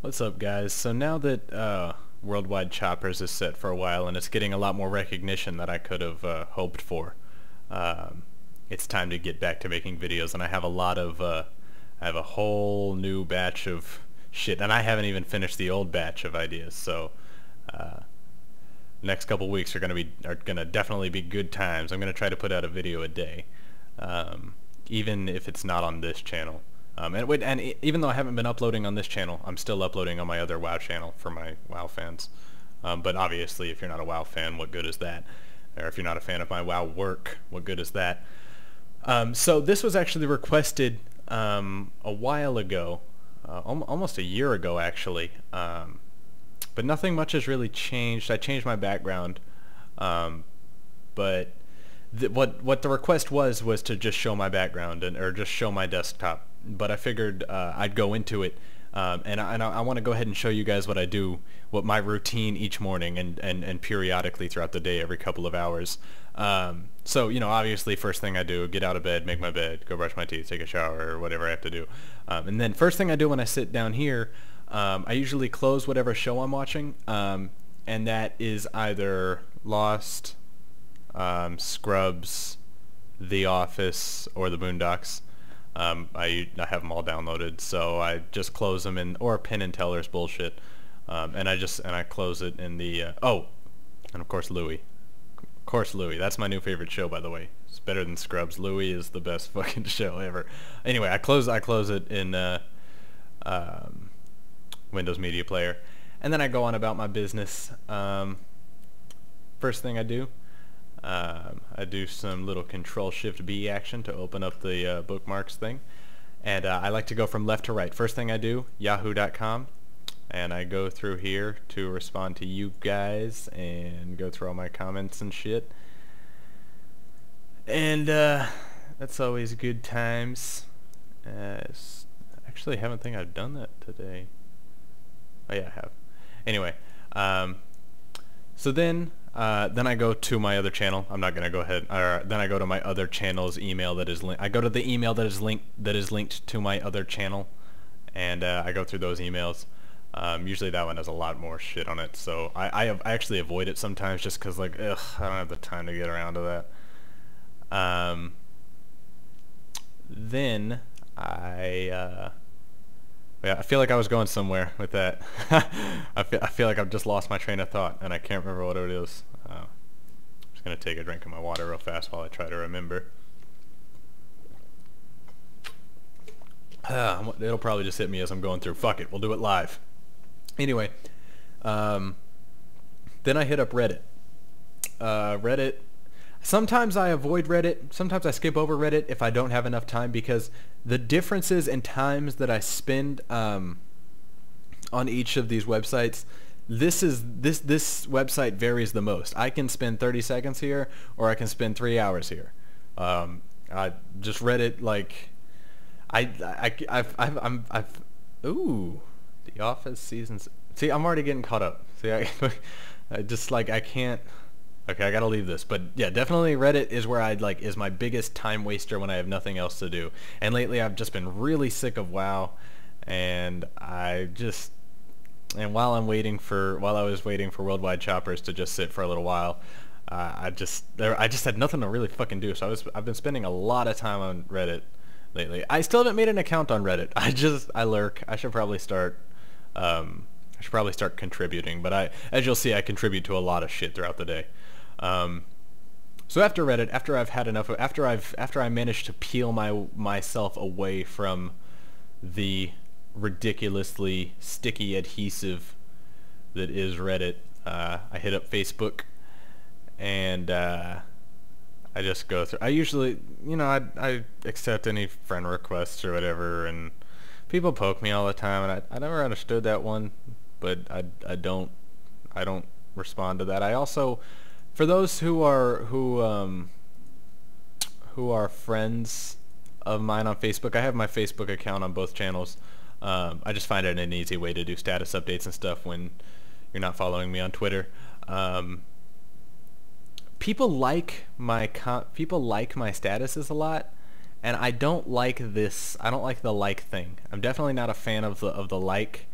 What's up guys? So now that uh, Worldwide Choppers is set for a while and it's getting a lot more recognition that I could have uh, hoped for, um, it's time to get back to making videos and I have a lot of, uh, I have a whole new batch of shit and I haven't even finished the old batch of ideas so uh, next couple weeks are gonna be are gonna definitely be good times. I'm gonna try to put out a video a day, um, even if it's not on this channel. Um, and, and even though I haven't been uploading on this channel, I'm still uploading on my other WoW channel for my WoW fans. Um, but obviously, if you're not a WoW fan, what good is that? Or if you're not a fan of my WoW work, what good is that? Um, so this was actually requested um, a while ago, uh, almost a year ago actually. Um, but nothing much has really changed. I changed my background, um, what what the request was was to just show my background and or just show my desktop but I figured uh, I'd go into it. Um, and I, and I want to go ahead and show you guys what I do, what my routine each morning and, and, and periodically throughout the day, every couple of hours. Um, so, you know, obviously first thing I do, get out of bed, make my bed, go brush my teeth, take a shower, or whatever I have to do. Um, and then first thing I do when I sit down here, um, I usually close whatever show I'm watching. Um, and that is either Lost, um, Scrubs, The Office, or The Boondocks. Um, I, I have them all downloaded, so I just close them in, or Penn and Teller's bullshit, um, and I just and I close it in the uh, oh, and of course Louie, of course Louie. That's my new favorite show, by the way. It's better than Scrubs. Louie is the best fucking show ever. Anyway, I close I close it in uh, um, Windows Media Player, and then I go on about my business. Um, first thing I do um, I do some little Control Shift B action to open up the uh, bookmarks thing. And uh, I like to go from left to right. First thing I do, yahoo.com. And I go through here to respond to you guys and go through all my comments and shit. And uh, that's always good times. Uh, actually, I haven't think I've done that today. Oh yeah, I have. Anyway, um, so then uh, then I go to my other channel. I'm not gonna go ahead. Or then I go to my other channel's email that is linked. I go to the email that is linked that is linked to my other channel, and uh, I go through those emails. Um, usually that one has a lot more shit on it, so I I, I actually avoid it sometimes just because like ugh I don't have the time to get around to that. Um, then I uh, yeah, I feel like I was going somewhere with that. I, feel, I feel like I've just lost my train of thought, and I can't remember what it is. Uh, I'm just going to take a drink of my water real fast while I try to remember. Uh, it'll probably just hit me as I'm going through. Fuck it, we'll do it live. Anyway, um, then I hit up Reddit. Uh, Reddit Sometimes I avoid Reddit. Sometimes I skip over Reddit if I don't have enough time because the differences in times that I spend um, on each of these websites, this is this this website varies the most. I can spend 30 seconds here, or I can spend three hours here. Um, I just Reddit like I I I've, I've I'm I've ooh The Office seasons. See, I'm already getting caught up. See, I, I just like I can't. Okay, I gotta leave this, but yeah, definitely Reddit is where I'd like is my biggest time waster when I have nothing else to do. And lately, I've just been really sick of WoW, and I just and while I'm waiting for while I was waiting for Worldwide Choppers to just sit for a little while, uh, I just there I just had nothing to really fucking do. So I was I've been spending a lot of time on Reddit lately. I still haven't made an account on Reddit. I just I lurk. I should probably start. Um, I should probably start contributing, but I, as you'll see, I contribute to a lot of shit throughout the day. Um, so after Reddit, after I've had enough, after I've after I managed to peel my myself away from the ridiculously sticky adhesive that is Reddit, uh, I hit up Facebook, and uh, I just go through. I usually, you know, I I accept any friend requests or whatever, and people poke me all the time, and I I never understood that one, but I I don't I don't respond to that. I also for those who are who um, who are friends of mine on Facebook, I have my Facebook account on both channels. Um, I just find it an easy way to do status updates and stuff when you're not following me on Twitter. Um, people like my people like my statuses a lot, and I don't like this. I don't like the like thing. I'm definitely not a fan of the of the like.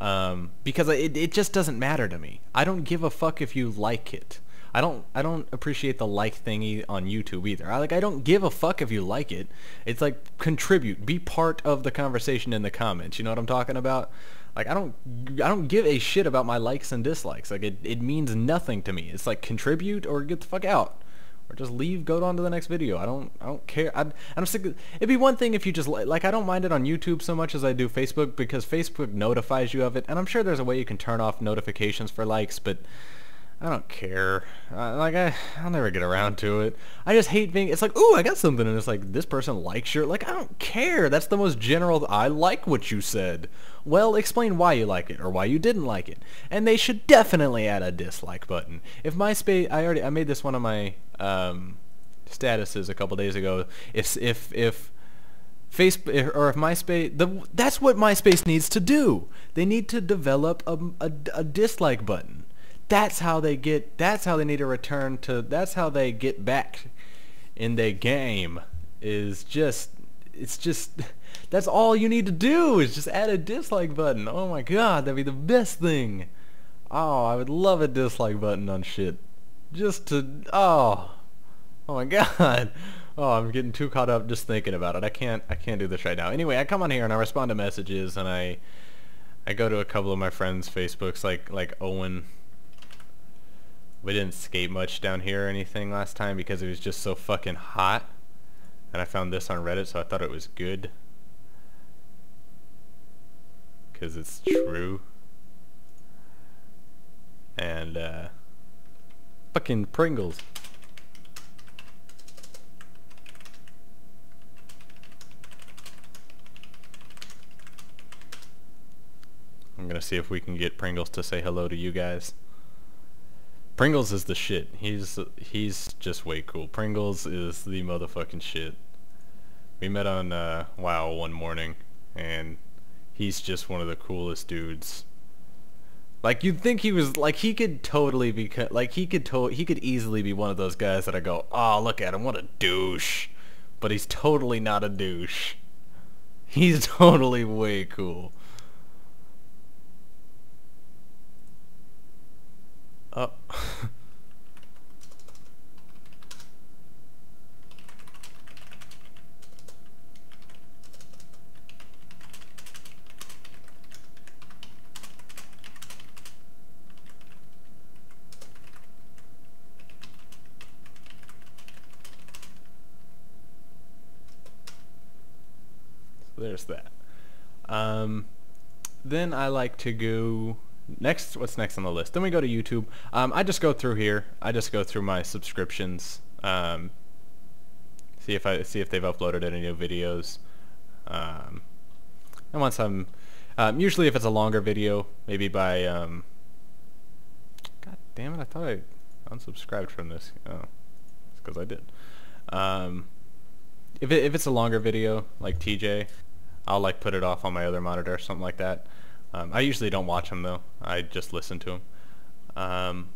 um, because it it just doesn't matter to me. I don't give a fuck if you like it. I don't I don't appreciate the like thingy on YouTube either. I like I don't give a fuck if you like it. It's like contribute, be part of the conversation in the comments. You know what I'm talking about? Like I don't I don't give a shit about my likes and dislikes. Like it, it means nothing to me. It's like contribute or get the fuck out. Or just leave, go on to the next video. I don't I don't care. I I'm sick of, it'd be one thing if you just like I don't mind it on YouTube so much as I do Facebook because Facebook notifies you of it and I'm sure there's a way you can turn off notifications for likes, but I don't care. Uh, like I, I'll never get around to it. I just hate being. It's like, ooh, I got something, and it's like this person likes your. Like I don't care. That's the most general. I like what you said. Well, explain why you like it or why you didn't like it. And they should definitely add a dislike button. If MySpace, I already, I made this one of my um, statuses a couple days ago. If if if Facebook or if MySpace, the that's what MySpace needs to do. They need to develop a, a, a dislike button that's how they get that's how they need to return to that's how they get back in their game is just it's just that's all you need to do is just add a dislike button. Oh my god that'd be the best thing. Oh i would love a dislike button on shit. Just to oh oh my god. Oh i'm getting too caught up just thinking about it. I can't i can't do this right now. Anyway i come on here and i respond to messages and i i go to a couple of my friends facebooks like like owen we didn't skate much down here or anything last time because it was just so fucking hot. And I found this on Reddit, so I thought it was good. Because it's true. And, uh... Fucking Pringles. I'm gonna see if we can get Pringles to say hello to you guys. Pringles is the shit. He's he's just way cool. Pringles is the motherfucking shit. We met on uh, WoW one morning, and he's just one of the coolest dudes. Like you'd think he was like he could totally be like he could to he could easily be one of those guys that I go, oh look at him, what a douche. But he's totally not a douche. He's totally way cool. Oh. there's that. Um, then I like to go next what's next on the list? Then we go to youtube. Um, i just go through here. I just go through my subscriptions um, see if i see if they've uploaded any new videos. Um, and once i'm um, usually if it's a longer video maybe by um, god damn it i thought i unsubscribed from this. Oh it's because i did. Um, if, it, if it's a longer video like tj i'll like put it off on my other monitor or something like that um, I usually don't watch them though. I just listen to them. Um,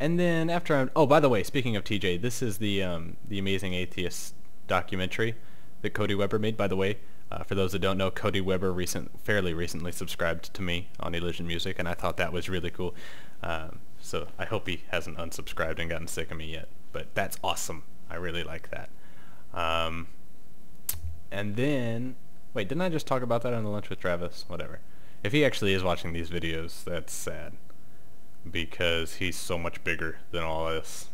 and then after I'm, oh, by the way, speaking of TJ, this is the um, the Amazing Atheist documentary that Cody Weber made. By the way, uh, for those that don't know, Cody Weber recent, fairly recently subscribed to me on Elision Music, and I thought that was really cool. Um, so I hope he hasn't unsubscribed and gotten sick of me yet. But that's awesome. I really like that. Um, and then, wait, didn't I just talk about that on the lunch with Travis? Whatever. If he actually is watching these videos, that's sad. Because he's so much bigger than all this.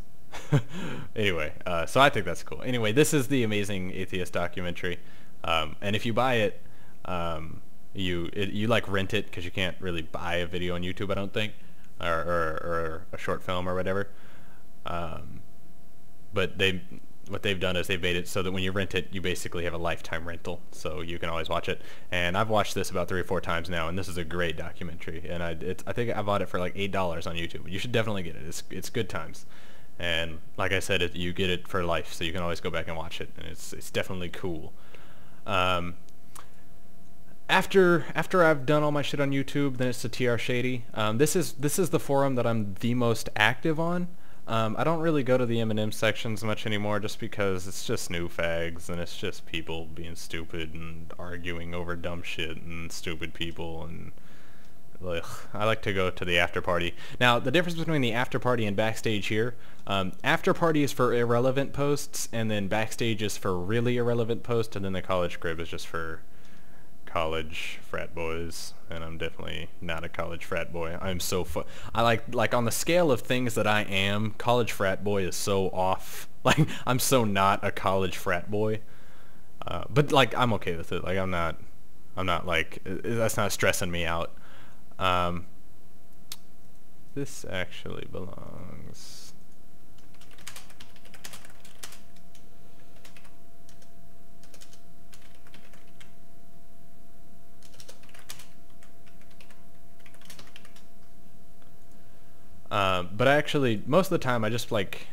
anyway, uh, so I think that's cool. Anyway, this is the Amazing Atheist documentary. Um, and if you buy it, um, you it, you like rent it because you can't really buy a video on YouTube, I don't think, or, or, or a short film or whatever. Um, but they what they've done is they've made it so that when you rent it, you basically have a lifetime rental, so you can always watch it. And I've watched this about three or four times now, and this is a great documentary. And I, I think I bought it for like eight dollars on YouTube. You should definitely get it. It's it's good times. And like I said, it, you get it for life, so you can always go back and watch it, and it's it's definitely cool. Um, after after I've done all my shit on YouTube, then it's the TR Shady. Um, this is this is the forum that I'm the most active on. Um, I don't really go to the Eminem sections much anymore just because it's just new fags and it's just people being stupid and arguing over dumb shit and stupid people and Ugh, I like to go to the after party. Now, the difference between the after party and backstage here, um, after party is for irrelevant posts, and then backstage is for really irrelevant posts, and then the college crib is just for college frat boys, and I'm definitely not a college frat boy. I'm so fu- I like like on the scale of things that I am, college frat boy is so off. Like I'm so not a college frat boy. Uh, but like I'm okay with it. Like I'm not I'm not like that's not stressing me out. Um, this actually belongs. Um, but I actually, most of the time, I just like,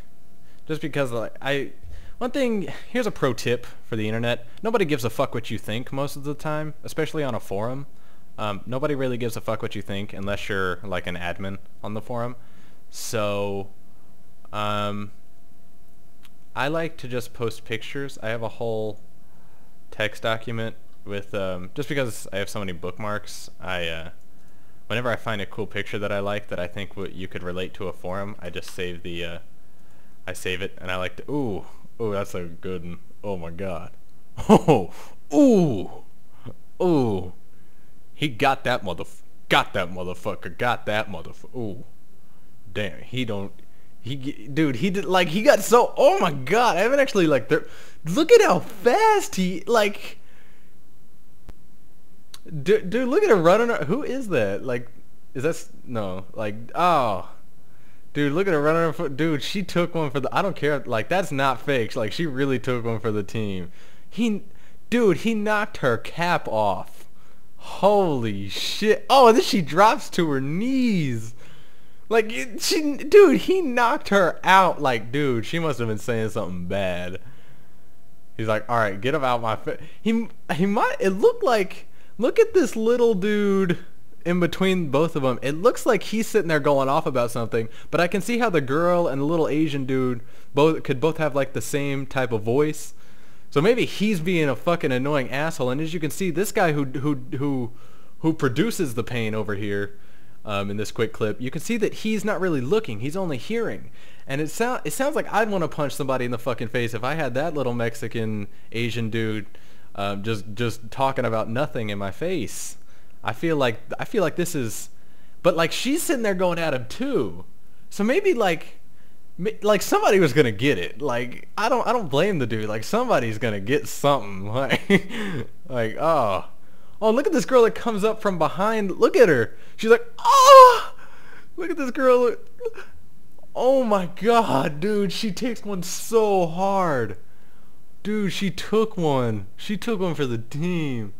just because like I, one thing, here's a pro tip for the internet. Nobody gives a fuck what you think most of the time, especially on a forum. Um, nobody really gives a fuck what you think unless you're like an admin on the forum. So, um, I like to just post pictures. I have a whole text document with um, just because I have so many bookmarks. I uh, whenever I find a cool picture that I like that I think you could relate to a forum, I just save the uh, I save it and I like to ooh ooh that's a good. Oh my god. Oh ooh ooh he got that mother, got that motherfucker, got that motherfucker. Ooh, damn, he don't. He, dude, he did like he got so. Oh my god, I haven't actually like. There, look at how fast he like. Dude, dude, look at him running. Who is that? Like, is that no? Like, oh, dude, look at her running. Dude, she took one for the. I don't care. Like, that's not fake. Like, she really took one for the team. He, dude, he knocked her cap off. Holy shit. Oh, and then she drops to her knees. Like, she, dude, he knocked her out. Like, dude, she must have been saying something bad. He's like, all right, get him out my face. He, he might, it looked like, look at this little dude in between both of them. It looks like he's sitting there going off about something, but I can see how the girl and the little Asian dude both could both have like the same type of voice. So maybe he's being a fucking annoying asshole. And as you can see, this guy who who who who produces the pain over here um, in this quick clip, you can see that he's not really looking. He's only hearing. And it sound it sounds like I'd want to punch somebody in the fucking face if I had that little Mexican Asian dude um, just just talking about nothing in my face. I feel like I feel like this is, but like she's sitting there going at him too. So maybe like like somebody was gonna get it. Like I don't I don't blame the dude. Like somebody's gonna get something. Like like oh oh look at this girl that comes up from behind. Look at her. She's like oh look at this girl. Oh my god, dude. She takes one so hard. Dude, she took one. She took one for the team.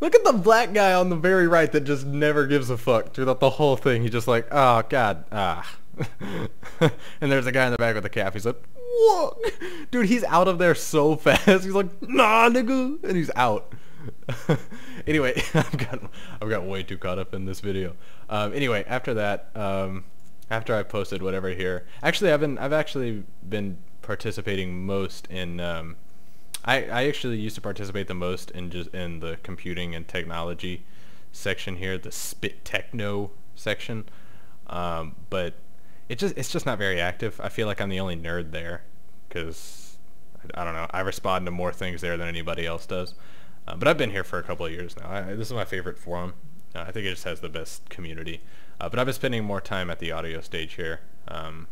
Look at the black guy on the very right that just never gives a fuck throughout the whole thing. He's just like, oh god, ah. and there's a guy in the back with a cap. He's like, "What, dude?" He's out of there so fast. He's like, "Nah, nigga," and he's out. anyway, I've got I've got way too caught up in this video. Um, anyway, after that, um, after I posted whatever here, actually I've been I've actually been participating most in. Um, I I actually used to participate the most in just in the computing and technology section here, the spit techno section. Um, but it just it's just not very active. I feel like I'm the only nerd there because I, I, don't know. I respond to more things there than anybody else does. Uh, but I've been here for a couple of years now. I, this is my favorite forum. Uh, I think it just has the best community. Uh, but I've been spending more time at the audio stage here. Um,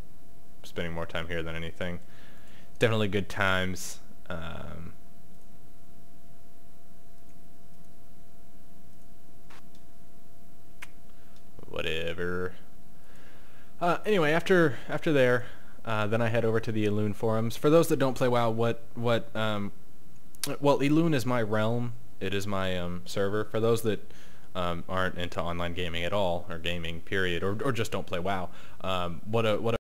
spending more time here than anything. Definitely good times. Um, whatever. Uh, anyway, after after there, uh, then I head over to the Elune forums. For those that don't play WoW, what what um, well, Elune is my realm. It is my um, server. For those that um, aren't into online gaming at all, or gaming period, or, or just don't play WoW, um, what a what a